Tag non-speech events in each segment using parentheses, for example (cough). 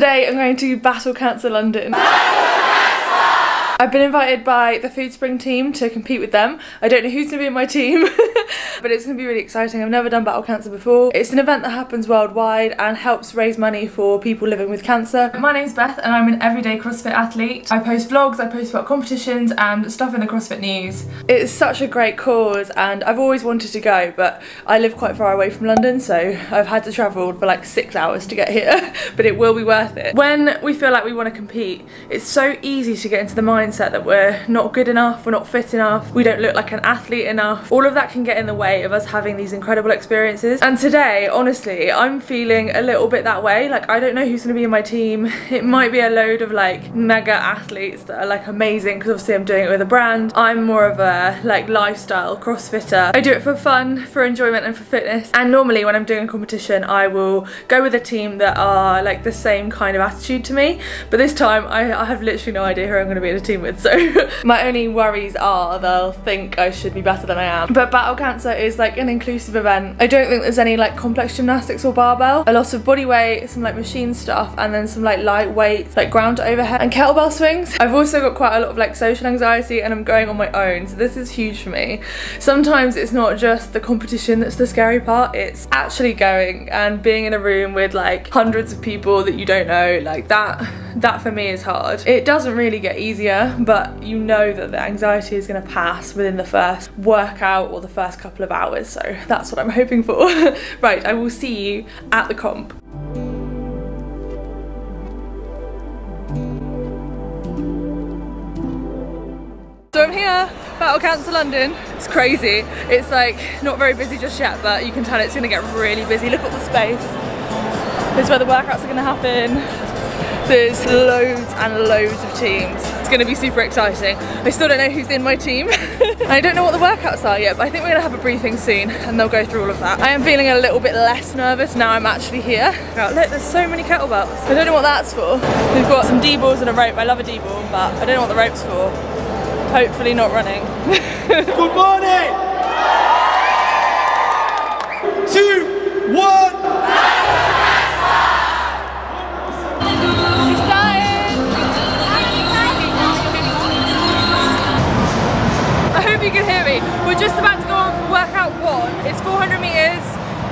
Today I'm going to Battle Cancer London. I've been invited by the Food Spring team to compete with them. I don't know who's going to be in my team, (laughs) (laughs) but it's going to be really exciting. I've never done Battle Cancer before. It's an event that happens worldwide and helps raise money for people living with cancer. My name's Beth and I'm an everyday CrossFit athlete. I post vlogs, I post about competitions and stuff in the CrossFit news. It's such a great cause and I've always wanted to go, but I live quite far away from London, so I've had to travel for like six hours to get here, (laughs) but it will be worth it. When we feel like we want to compete, it's so easy to get into the mindset that we're not good enough, we're not fit enough, we don't look like an athlete enough. All of that can get in the way of us having these incredible experiences. And today, honestly, I'm feeling a little bit that way. Like, I don't know who's gonna be in my team. (laughs) It might be a load of like mega athletes that are like amazing because obviously I'm doing it with a brand. I'm more of a like lifestyle crossfitter. I do it for fun, for enjoyment and for fitness. And normally when I'm doing a competition, I will go with a team that are like the same kind of attitude to me. But this time I, I have literally no idea who I'm gonna be in a team with. So (laughs) my only worries are they'll think I should be better than I am. But Battle Cancer is like an inclusive event. I don't think there's any like complex gymnastics or barbell. A lot of body weight, some like machine stuff, and then some like lightweight, like ground overhead and kettlebell swings. I've also got quite a lot of like social anxiety and I'm going on my own. So this is huge for me. Sometimes it's not just the competition that's the scary part, it's actually going and being in a room with like hundreds of people that you don't know, like that, that for me is hard. It doesn't really get easier, but you know that the anxiety is going to pass within the first workout or the first couple of hours so that's what I'm (laughs) hoping for. (laughs) right I will see you at the comp. So I'm here, Battle Cancer London. It's crazy. It's like not very busy just yet, but you can tell it's gonna get really busy. Look at the space. This is where the workouts are gonna happen. There's loads and loads of teams. It's gonna be super exciting. I still don't know who's in my team. (laughs) I don't know what the workouts are yet, but I think we're gonna have a briefing soon and they'll go through all of that. I am feeling a little bit less nervous now I'm actually here. Look, there's so many kettlebells. I don't know what that's for. We've got some D-balls and a rope. I love a D-ball, but I don't know what the rope's for. Hopefully not running. Good morning! Two, one! We're just about to go on for workout one. It's 400 meters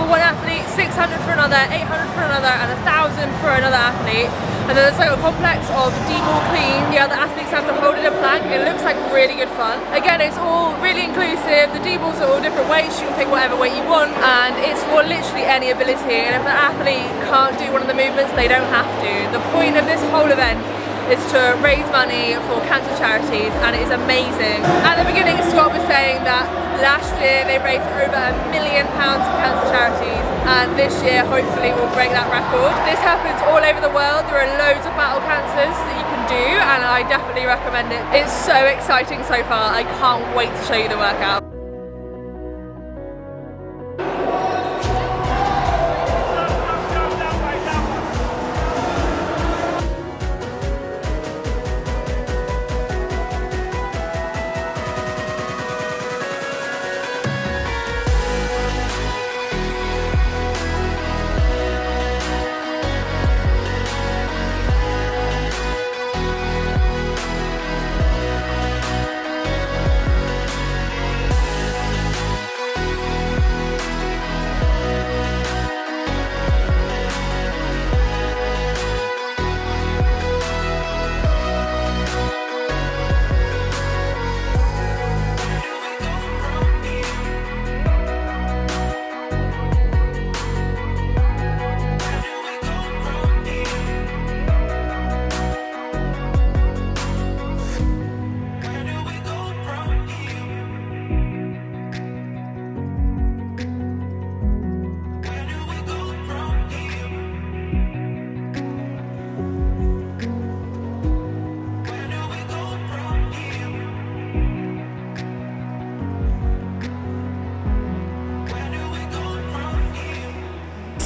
for one athlete, 600 for another, 800 for another, and 1,000 for another athlete. And then there's like a complex of D-ball clean. The other athletes have to hold in plank. It looks like really good fun. Again, it's all really inclusive. The D-balls are all different weights. You can pick whatever weight you want. And it's for literally any ability. And if the athlete can't do one of the movements, they don't have to. The point of this whole event is to raise money for cancer charities and it is amazing. At the beginning Scott was saying that last year they raised over a million pounds for cancer charities and this year hopefully we'll break that record. This happens all over the world, there are loads of battle cancers that you can do and I definitely recommend it. It's so exciting so far, I can't wait to show you the workout.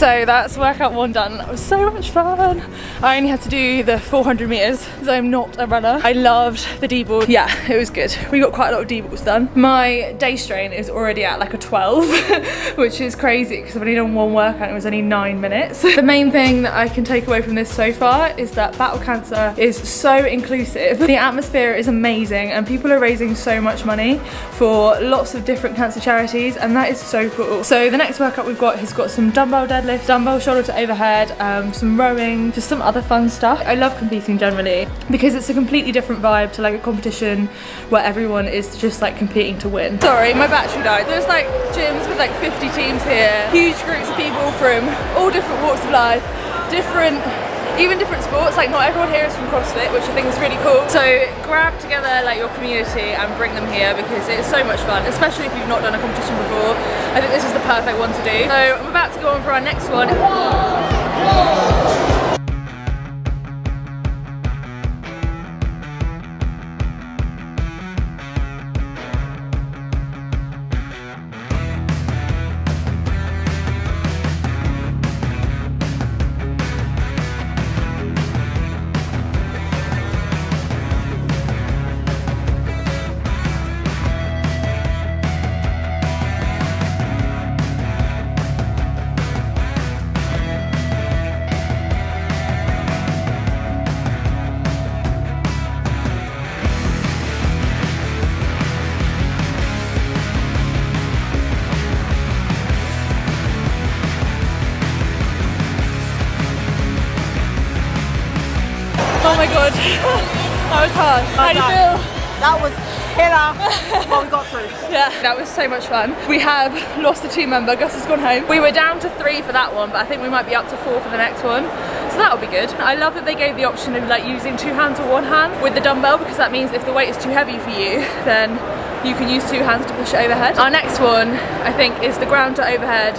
So that's workout one done. That was so much fun. I only had to do the 400 meters because I'm not a runner. I loved the D-ball. Yeah, it was good. We got quite a lot of D-balls done. My day strain is already at like a 12, (laughs) which is crazy because I've only done one workout and it was only nine minutes. The main thing that I can take away from this so far is that Battle Cancer is so inclusive. The atmosphere is amazing and people are raising so much money for lots of different cancer charities and that is so cool. So the next workout we've got has got some dumbbell deadlifts, dumbbell shoulder to overhead, um, some rowing, just some other fun stuff. I love competing generally because it's a completely different vibe to like a competition where everyone is just like competing to win. Sorry, my battery died. There's like gyms with like 50 teams here, huge groups of people from all different walks of life, different even different sports, like not everyone here is from CrossFit, which I think is really cool. So grab together like your community and bring them here because it's so much fun, especially if you've not done a competition before. I think this is the perfect one to do. So I'm about to go on for our next one. That was hard. How do you feel? That was killer. what we got through. (laughs) Yeah, that was so much fun. We have lost a team member, Gus has gone home. We were down to three for that one, but I think we might be up to four for the next one. So that'll be good. I love that they gave the option of like using two hands or one hand with the dumbbell because that means if the weight is too heavy for you, then you can use two hands to push it overhead. Our next one, I think, is the ground to overhead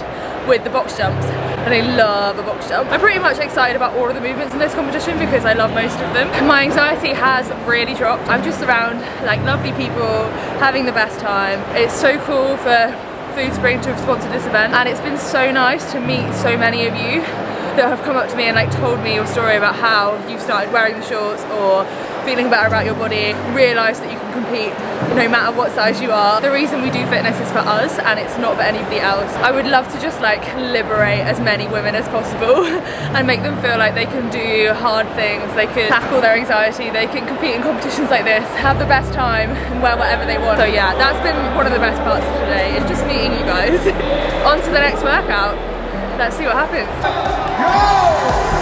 with the box jumps and I love a box jump. I'm pretty much excited about all of the movements in this competition because I love most of them. My anxiety has really dropped. I'm just around like lovely people, having the best time. It's so cool for Food Spring to have sponsored this event and it's been so nice to meet so many of you that have come up to me and like told me your story about how you started wearing the shorts or feeling better about your body, realise that you can compete no matter what size you are. The reason we do fitness is for us and it's not for anybody else. I would love to just like liberate as many women as possible (laughs) and make them feel like they can do hard things, they can tackle their anxiety, they can compete in competitions like this, have the best time and wear whatever they want. So yeah, that's been one of the best parts of today, is just meeting you guys. (laughs) On to the next workout. Let's see what happens.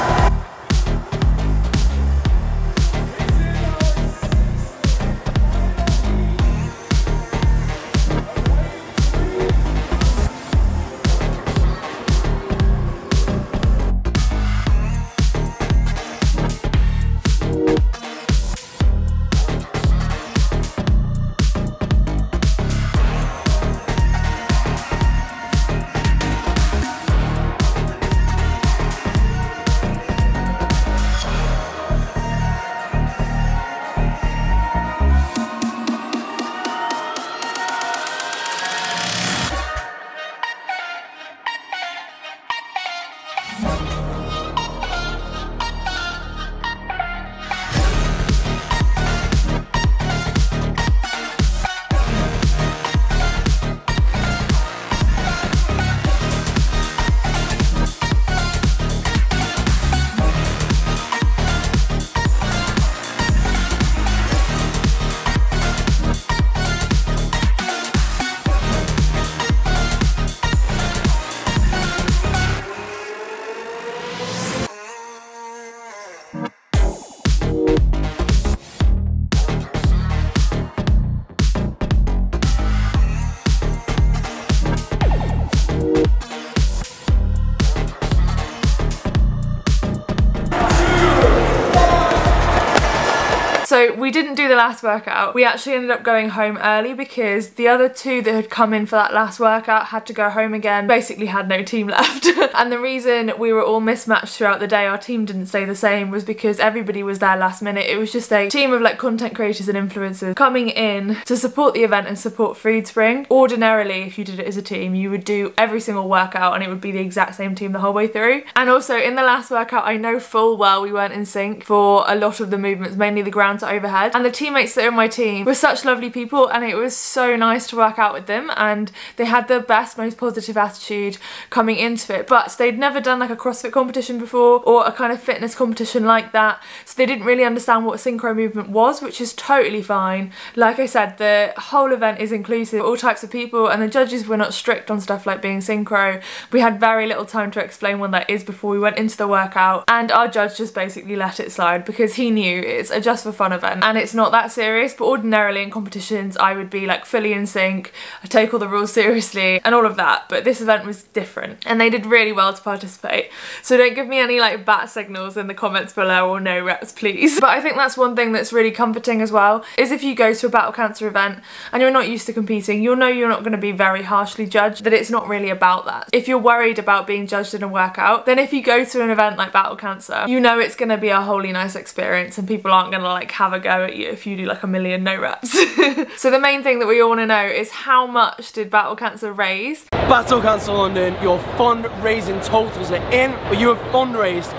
Last workout. We actually ended up going home early because the other two that had come in for that last workout had to go home again, basically had no team (laughs) left. and the reason we were all mismatched throughout the day, our team didn't stay the same, was because everybody was there last minute. It was just a team of like content creators and influencers coming in to support the event and support Food Spring. Ordinarily, if you did it as a team, you would do every single workout and it would be the exact same team the whole way through. And also in the last workout, I know full well we weren't in sync for a lot of the movements, mainly the ground to overhead. And the teammates that are in my team were such lovely people and it was so nice to work out with them and they had the best, most positive attitude coming into it. But they'd never done like a CrossFit competition before or a kind of fitness competition like that. So they didn't really understand what synchro movement was, which is totally fine. Like I said, the whole event is inclusive, all types of people and the judges were not strict on stuff like being synchro. We had very little time to explain what that is before we went into the workout and our judge just basically let it slide because he knew it's a just for fun event and it's not that serious but ordinarily in competitions I would be like fully in sync, I take all the rules (laughs) seriously and all of that but this event was different and they did really well to participate. So don't give me any like bat signals in the comments below or no reps please. But I think that's one thing that's really comforting as well is if you go to a battle cancer event and you're not used to competing you'll know you're not going to be very harshly judged that it's not really about that. If you're worried about being judged in a workout then if you go to an event like battle cancer you know it's going to be a wholly nice experience and people aren't going to like have a go at you if you do like a million no reps. (laughs) So the main thing that we all want to know is how much did battle cancer raise? Battle Cancer London, your fundraising totals are in, but you have fundraised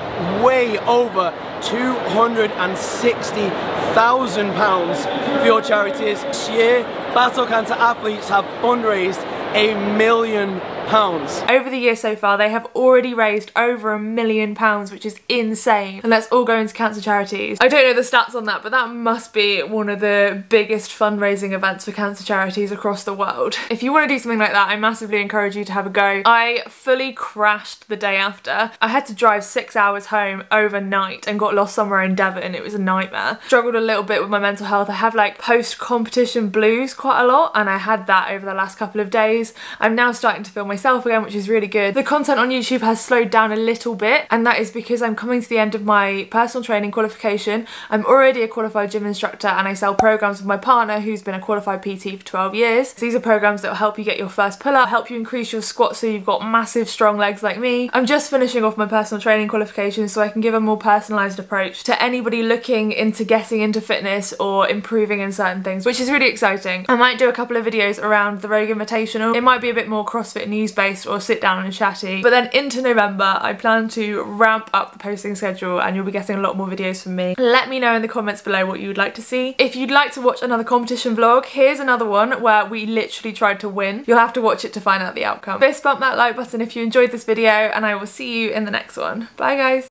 way over £260,000 for your charities. This year, Battle Cancer athletes have fundraised a million pounds. Over the year so far, they have already raised over a million pounds, which is insane. And that's all going to cancer charities. I don't know the stats on that, but that must be one of the biggest fundraising events for cancer charities across the world. If you want to do something like that, I massively encourage you to have a go. I fully crashed the day after. I had to drive six hours home overnight and got lost somewhere in Devon. It was a nightmare. Struggled a little bit with my mental health. I have like post-competition blues quite a lot and I had that over the last couple of days. I'm now starting to feel myself again, which is really good. The content on YouTube has slowed down a little bit and that is because I'm coming to the end of my personal training qualification. I'm already a qualified gym instructor and I sell programs with my partner who's been a qualified PT for 12 years. These are programs that will help you get your first pull-up, help you increase your squat so you've got massive strong legs like me. I'm just finishing off my personal training qualification so I can give a more personalised approach to anybody looking into getting into fitness or improving in certain things, which is really exciting. I might do a couple of videos around the Rogue Invitational. It might be a bit more CrossFit based or sit down and chatty. But then into November, I plan to ramp up the posting schedule and you'll be getting a lot more videos from me. Let me know in the comments below what you would like to see. If you'd like to watch another competition vlog, here's another one where we literally tried to win. You'll have to watch it to find out the outcome. Fist bump that like button if you enjoyed this video and I will see you in the next one. Bye guys!